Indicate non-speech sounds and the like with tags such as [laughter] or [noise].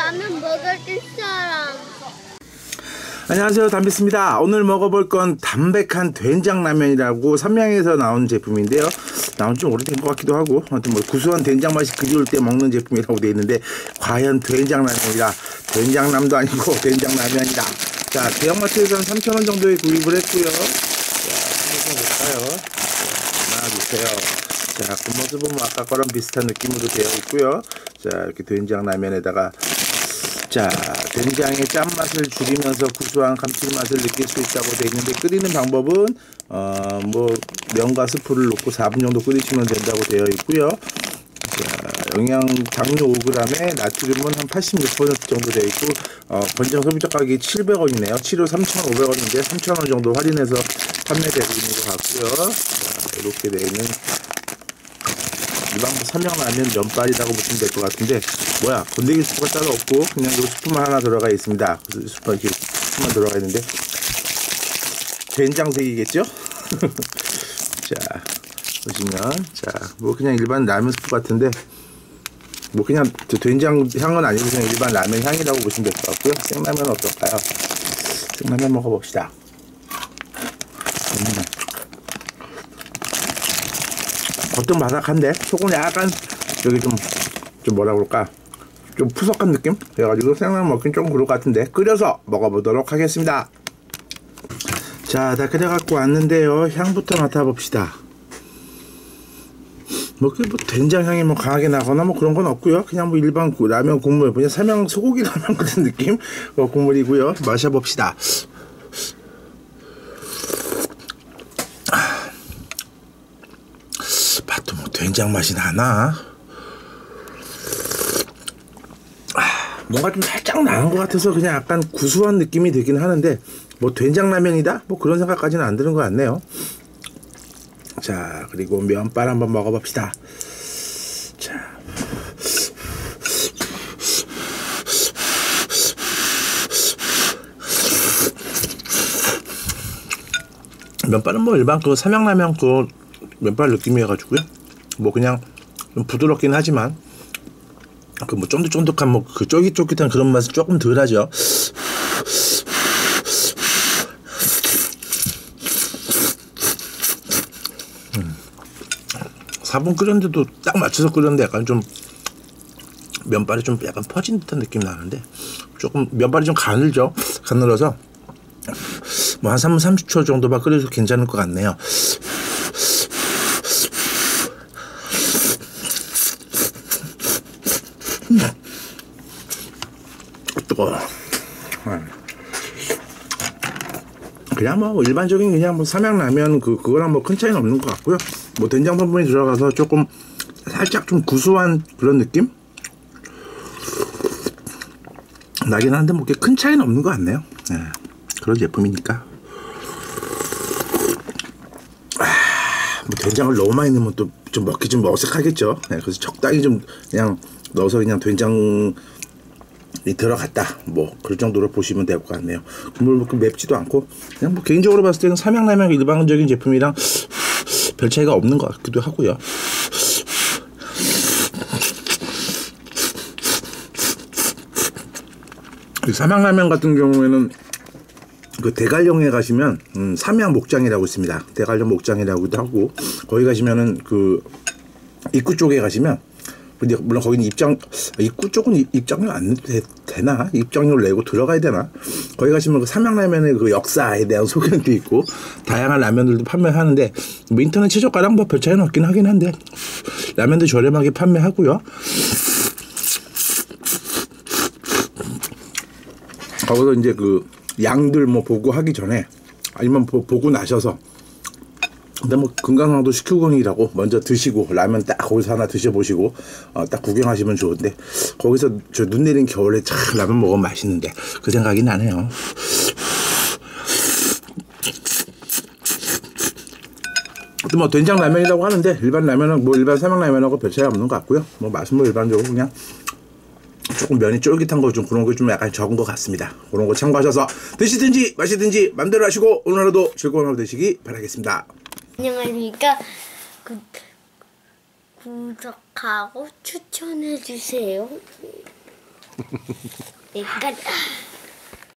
라면 먹어줄 사람. 안녕하세요. 담비스입니다. 오늘 먹어볼 건 담백한 된장라면이라고 삼양에서 나온 제품인데요. 나온 지좀 오래된 것 같기도 하고 아무튼 뭐 구수한 된장 맛이 그리울 때 먹는 제품이라고 되어 있는데 과연 된장라면이라 된장남도 아니고 [laughs] 된장라면이다. 자 대형마트에서는 3,000원 정도에 구입을 했고요. 자 한번 볼까요? 자, 나와주세요 자 겉모습은 뭐 아까 거랑 비슷한 느낌으로 되어 있고요. 자 이렇게 된장라면에다가 자, 된장의 짠맛을 줄이면서 구수한 감칠맛을 느낄 수 있다고 되어 있는데 끓이는 방법은 어, 뭐 면과 스프를 넣고 4분 정도 끓이시면 된다고 되어 있고요. 자, 영양 당류 5g에 나트륨은 한 86% 정도 되어 있고 어, 권장 소비자 가격이 700원이네요. 7호 3,500원인데 3,000원 정도 할인해서 판매되고 있는 것 같고요. 자, 이렇게 되어 있는 일반 뭐 삼양라면 면발이라고 보시면 될 것 같은데 뭐야 건더기 스프가 따로 없고 그냥 그 스프만 하나 들어가 있습니다. 스프가 이렇게 스프만 들어가 있는데. 된장색이겠죠? [laughs] 자 보시면 자뭐 그냥 일반 라면 스프 같은데 뭐 그냥 저 된장 향은 아니고 그냥 일반 라면 향이라고 보시면 될 것 같고요. 생라면 어떨까요? 생라면 먹어봅시다. 음. 겉은 바삭한데 속은 약간 여기 좀, 좀 뭐라 그럴까? 좀 푸석한 느낌? 그래가지고 생라면 먹긴 좀 그럴 것 같은데 끓여서 먹어보도록 하겠습니다. 자 다 끓여갖고 왔는데요. 향부터 맡아봅시다. 뭐, 그, 뭐, 된장 향이 뭐 강하게 나거나 뭐 그런 건 없고요. 그냥 뭐 일반 구- 라면 국물, 그냥 삼양 소고기 라면 같은 느낌? 어, 국물이고요. 마셔봅시다 맛도 뭐 된장 맛이 나나? 아, 뭔가 좀 살짝 나는 것 같아서 그냥 약간 구수한 느낌이 들긴 하는데 뭐 된장라면이다? 뭐 그런 생각까지는 안 드는 것 같네요. 자 그리고 면발 한번 먹어봅시다. 자. 면발은 뭐 일반 그 삼양라면 그 면발 느낌이어가지고요. 뭐 그냥 좀 부드럽긴 하지만 그 뭐 쫀득쫀득한 뭐 그 쫄깃쫄깃한 그런 맛은 조금 덜하죠. 음. 4분 끓였는데도 딱 맞춰서 끓였는데 약간 좀 면발이 좀 약간 퍼진 듯한 느낌 나는데 조금 면발이 좀 가늘죠. 가늘어서 뭐 한 3분 30초 정도만 끓여도 괜찮을 것 같네요. 뜨거워. 그냥 뭐 일반적인 그냥 뭐 삼양라면 그 그거랑 뭐 큰 차이는 없는 것 같고요. 뭐 된장 성분이 들어가서 조금 살짝 좀 구수한 그런 느낌 나긴 한데 뭐 큰 차이는 없는 것 같네요. 네, 그런 제품이니까. 아, 뭐 된장을 너무 많이 넣으면 또 좀 먹기 좀 어색하겠죠. 네, 그래서 적당히 좀 그냥 넣어서 그냥 된장 이 들어갔다. 뭐 그럴 정도로 보시면 될 것 같네요. 국물 뭐 맵지도 않고 그냥 뭐 개인적으로 봤을 때는 삼양라면 일반적인 제품이랑 [sighs] 별 차이가 없는 것 같기도 하고요. 이 삼양라면 같은 경우에는 그 대관령에 가시면 음, 삼양 목장이라고 있습니다. 대관령 목장이라고도 하고 거기 가시면은 그 입구 쪽에 가시면 근데 물론 거기는 입장 입구 쪽은 입- 입장료 안 되, 되나? 입장료를 내고 들어가야 되나? 거기 가시면 그 삼양라면의 그 역사에 대한 소견도 있고 다양한 라면들도 판매하는데 뭐 인터넷 최저가랑 뭐 별 차이는 없긴 하긴 한데 라면도 저렴하게 판매하고요. 거기서 이제 그 양들 뭐 보고 하기 전에 아니면 보, 보고 나셔서 근데 뭐 건강상도 식후경이라고 먼저 드시고 라면 딱 거기서 하나 드셔보시고 어, 딱 구경하시면 좋은데 거기서 저 눈 내린 겨울에 참 라면 먹으면 맛있는데 그 생각이 나네요. 또뭐 된장 라면이라고 하는데 일반 라면은 뭐 일반 삼양 라면하고 별 차이 없는 것 같고요. 뭐 맛은 뭐 일반적으로 그냥 조금 면이 쫄깃한 거 좀 그런 거 좀 약간 적은 것 같습니다. 그런 거 참고하셔서 드시든지 마시든지 맘대로 하시고 오늘 하루도 즐거운 하루 되시기 바라겠습니다. 안녕하십니까. 구, 구독하고 추천해 주세요. 내가 [laughs]